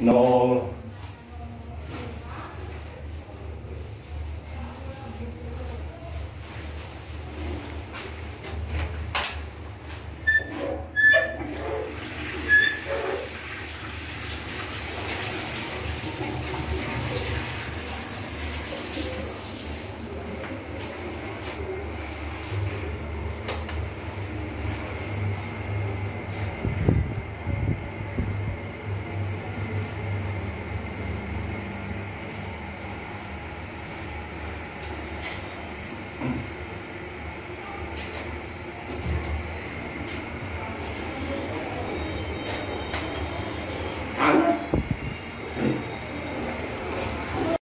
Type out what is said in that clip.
No. Mm-hmm.